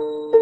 you.